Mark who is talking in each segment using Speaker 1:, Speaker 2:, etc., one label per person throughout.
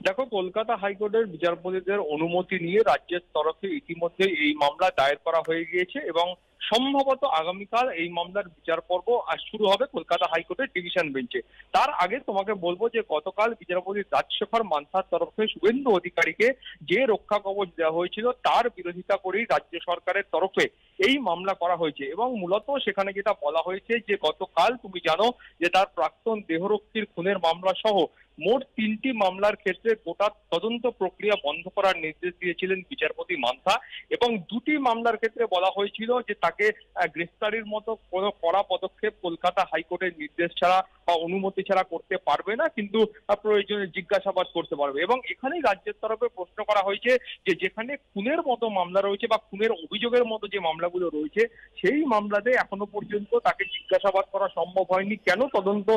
Speaker 1: দেখো, কলকাতা হাইকোর্টের বিচারপতিদের অনুমতি নিয়ে রাজ্যের তরফে ইতিমধ্যে এই মামলা দায়ের করা হয়ে গিয়েছে এবং সম্ভবত আগামীকাল এই মামলার বিচার পর্ব শুরু হবে কলকাতা হাইকোর্টের ডিভিশন বেঞ্চে। তার আগে তোমাকে বলব যে গতকাল বিচারপতি রাজশেখর মান্থার তরফে শুভেন্দু অধিকারীকে যে রক্ষা কবচ দেওয়া হয়েছিল তার বিরোধিতা করেই রাজ্য সরকারের তরফে এই মামলা করা হয়েছে এবং মূলত সেখানে যেটা বলা হয়েছে যে গতকাল তুমি জানো যে তার প্রাক্তন দেহরক্ষীর খুনের মামলা সহ মোট তিনটি মামলার ক্ষেত্রে গোটা তদন্ত প্রক্রিয়া বন্ধ করার নির্দেশ দিয়েছিলেন বিচারপতি মান্থা এবং দুটি মামলার ক্ষেত্রে বলা হয়েছিল যে তাকে আহ, গ্রেফতারির মতো কোনো কড়া পদক্ষেপ কলকাতা হাইকোর্টের নির্দেশ ছাড়া বা অনুমতি ছাড়া করতে পারবে না, কিন্তু প্রয়োজনে জিজ্ঞাসাবাদ করতে পারবে। এবং এখানেই রাজ্যের তরফে প্রশ্ন করা হয়েছে যে, যেখানে খুনের মতো মামলা রয়েছে বা খুনের অভিযোগের মতো যে মামলাগুলো রয়েছে, সেই মামলাতে এখনও পর্যন্ত তাকে জিজ্ঞাসাবাদ করা সম্ভব হয়নি। কেন তদন্ত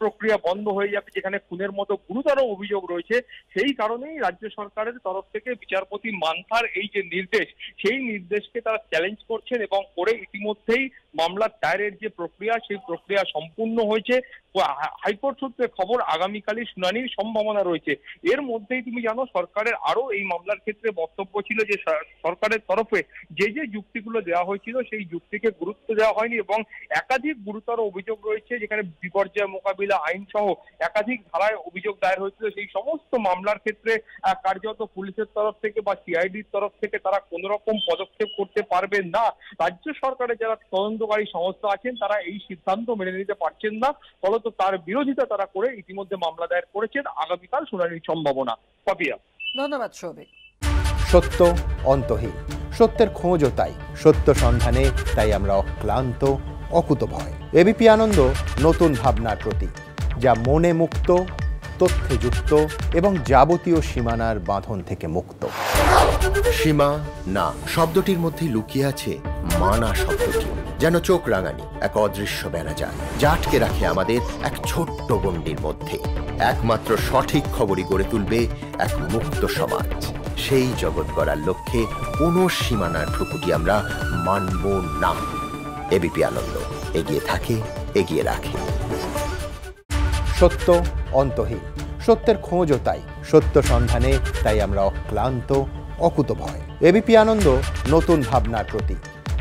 Speaker 1: প্রক্রিয়া বন্ধ হয়ে যাবে, যেখানে খুনের মতো গুরুতর অভিযোগ রয়েছে, সেই কারণেই রাজ্য সরকারের তরফ থেকে বিচারপতি মান্থার এই যে নির্দেশ, সেই নির্দেশকে তারা চ্যালেঞ্জ করছেন এবং করে ইতিমধ্যেই মামলার দায়েরের যে প্রক্রিয়া, সেই প্রক্রিয়া সম্পূর্ণ হয়েছে। হাইকোর্ট সূত্রে খবর আগামীকালই শুনানির সম্ভাবনা রয়েছে। এর মধ্যেই তুমি জানো, সরকারের আরও এই মামলার ক্ষেত্রে বক্তব্য ছিল যে সরকারের তরফে যে যে যুক্তিগুলো দেওয়া হয়েছিল, সেই যুক্তিকে গুরুত্ব দেওয়া হয়নি এবং একাধিক গুরুতর অভিযোগ রয়েছে, যেখানে বিপর্যয় মোকাবিলা আইন সহ একাধিক ধারায় অভিযোগ দায়ের হয়েছিল। সেই সমস্ত মামলার ক্ষেত্রে কার্যত পুলিশের তরফ থেকে বা সিআইডির তরফ থেকে তারা কোন রকম পদক্ষেপ করতে পারবেন না। রাজ্য সরকারের যারা তদন্তকারী সংস্থা আছেন তারা এই সিদ্ধান্ত মেনে নিতে পারছেন না। ফলত তার বিরোধিতা তারা করে ইতিমধ্যে মামলা দায়ের করেছেন। আগামীকাল শুনানির সম্ভাবনা। পাপিয়া।
Speaker 2: ধন্যবাদ সৌভিক
Speaker 3: সত্য অন্তহীন। সত্যের খোঁজও তাই। সত্য সন্ধানে তাই আমরা অক্লান্ত অকুতভয় এবিপি আনন্দ নতুন ভাবনার প্রতীক যা মনে মুক্ত তথ্যে যুক্ত এবং যাবতীয় সীমানার বাঁধন থেকে মুক্ত।
Speaker 4: সীমা না শব্দটির মধ্যে লুকিয়ে আছে মানা শব্দটি, যেন চোখ রাঙানি, এক অদৃশ্য বেড়াজাল যা আটকে রাখে আমাদের এক ছোট্ট গণ্ডির মধ্যে। একমাত্র সঠিক খবরই গড়ে তুলবে এক মুক্ত সমাজ। সেই জগৎ গড়ার লক্ষ্যে কোনো সীমানার ঠুকুটি আমরা মানব না। এবিপি আনন্দ, এগিয়ে থাকে, এগিয়ে রাখে।
Speaker 3: সত্য অন্তহীন, সত্যের খোঁজও তাই, সত্য সন্ধানে তাই আমরা অক্লান্ত, অকুতভয়। এবিপি আনন্দ, নতুন ভাবনার প্রতীক।